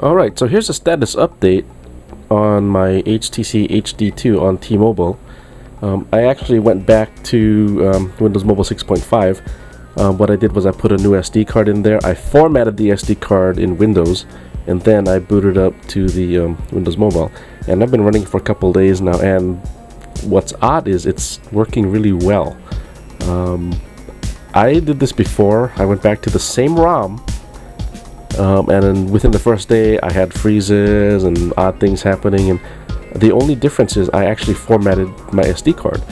Alright, so here's a status update on my HTC HD2 on T-Mobile. Um, I actually went back to um, Windows Mobile 6.5. Um, what I did was I put a new SD card in there. I formatted the SD card in Windows, and then I booted up to the um, Windows Mobile. And I've been running for a couple days now, and what's odd is it's working really well. Um, I did this before. I went back to the same ROM um, and then within the first day, I had freezes and odd things happening. And the only difference is I actually formatted my SD card.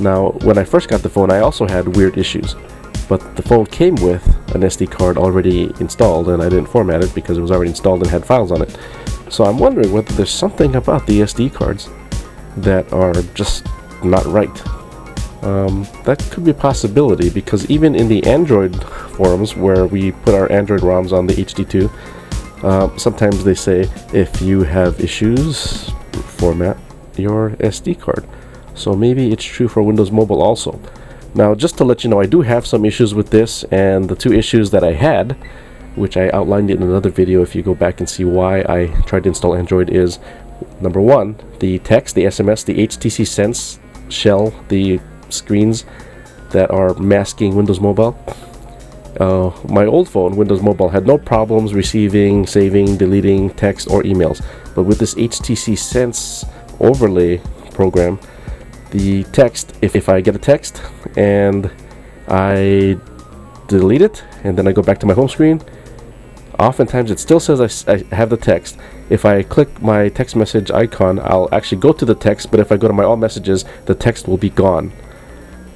Now, when I first got the phone, I also had weird issues. But the phone came with an SD card already installed, and I didn't format it because it was already installed and had files on it. So I'm wondering whether there's something about the SD cards that are just not right. Um, that could be a possibility because even in the Android forums where we put our Android ROMs on the HD2, uh, sometimes they say if you have issues, format your SD card. So maybe it's true for Windows Mobile also. Now, just to let you know, I do have some issues with this, and the two issues that I had, which I outlined in another video if you go back and see why I tried to install Android, is number one, the text, the SMS, the HTC Sense shell, the screens that are masking Windows Mobile. Uh, my old phone, Windows Mobile, had no problems receiving, saving, deleting text or emails. But with this HTC Sense overlay program, the text, if, if I get a text and I delete it and then I go back to my home screen, oftentimes it still says I, I have the text. If I click my text message icon, I'll actually go to the text, but if I go to my all messages, the text will be gone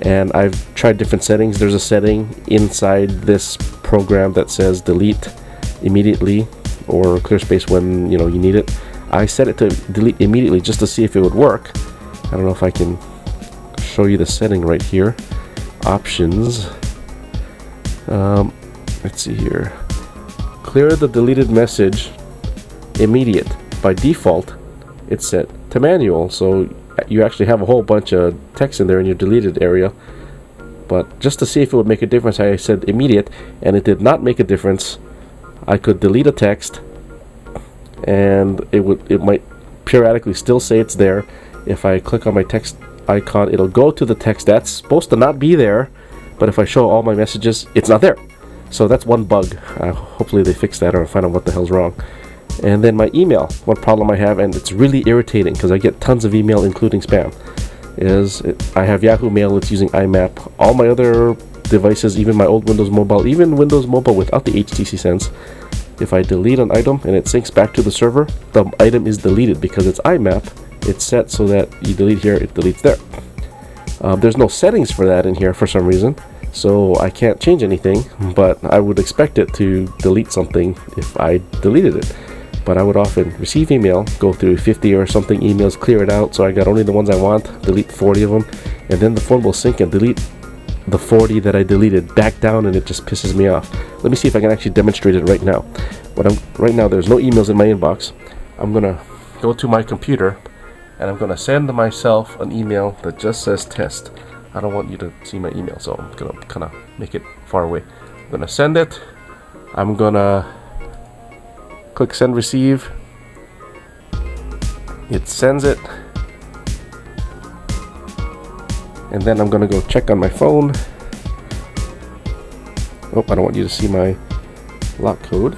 and I've tried different settings. There's a setting inside this program that says delete immediately or clear space when you know you need it. I set it to delete immediately just to see if it would work. I don't know if I can show you the setting right here. Options. Um, let's see here. Clear the deleted message immediate. By default, it's set to manual, so you actually have a whole bunch of text in there in your deleted area. But just to see if it would make a difference, I said immediate, and it did not make a difference. I could delete a text, and it would it might periodically still say it's there. If I click on my text icon, it'll go to the text that's supposed to not be there. But if I show all my messages, it's not there. So that's one bug. Uh, hopefully they fix that or find out what the hell's wrong. And then my email, one problem I have, and it's really irritating because I get tons of email, including spam, is it, I have Yahoo Mail, it's using IMAP. All my other devices, even my old Windows Mobile, even Windows Mobile without the HTC Sense, if I delete an item and it syncs back to the server, the item is deleted because it's IMAP. It's set so that you delete here, it deletes there. Um, there's no settings for that in here for some reason, so I can't change anything, but I would expect it to delete something if I deleted it but I would often receive email, go through 50 or something emails, clear it out so I got only the ones I want, delete 40 of them, and then the phone will sync and delete the 40 that I deleted back down and it just pisses me off. Let me see if I can actually demonstrate it right now. What I'm right now there's no emails in my inbox. I'm going to go to my computer and I'm going to send myself an email that just says test. I don't want you to see my email, so I'm going to kind of make it far away. I'm going to send it. I'm going to click send receive. It sends it. And then I'm gonna go check on my phone. Oh I don't want you to see my lock code.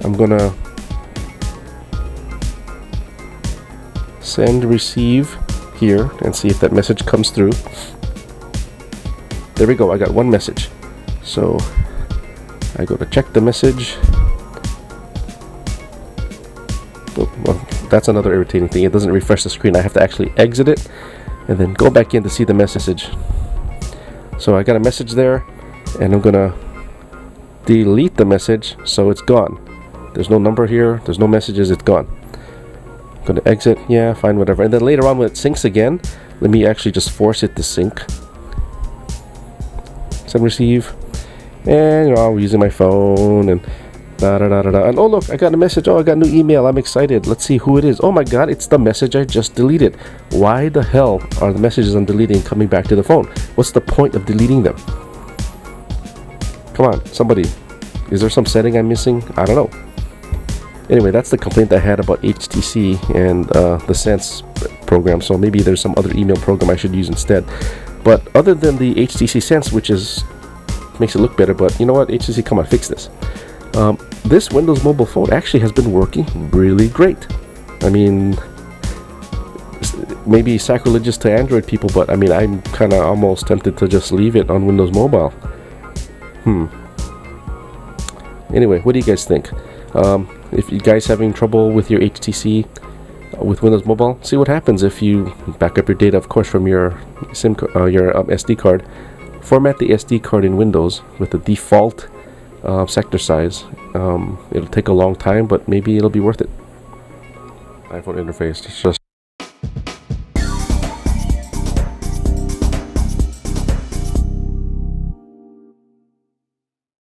I'm gonna send receive here and see if that message comes through. There we go I got one message. So I go to check the message. Oh, well, that's another irritating thing. It doesn't refresh the screen. I have to actually exit it and then go back in to see the message. So I got a message there and I'm gonna delete the message so it's gone. There's no number here, there's no messages, it's gone. I'm gonna exit, yeah, fine, whatever. And then later on when it syncs again, let me actually just force it to sync. Send receive and you know I'm using my phone and da da da da da and oh look I got a message oh I got a new email I'm excited let's see who it is oh my god it's the message I just deleted why the hell are the messages I'm deleting coming back to the phone what's the point of deleting them Come on, somebody. Is there some setting I'm missing? I don't know. Anyway, that's the complaint I had about HTC and uh, the Sense program. So maybe there's some other email program I should use instead. But other than the HTC Sense, which is makes it look better, but you know what? HTC, come on, fix this. Um, this Windows Mobile phone actually has been working really great. I mean, maybe sacrilegious to Android people, but I mean, I'm kind of almost tempted to just leave it on Windows Mobile. Hmm. Anyway, what do you guys think? Um, if you guys having trouble with your HTC uh, with Windows Mobile, see what happens if you back up your data, of course, from your SIM, uh, your um, SD card. Format the SD card in Windows with the default uh, sector size. Um, it'll take a long time, but maybe it'll be worth it. iPhone interface. It's just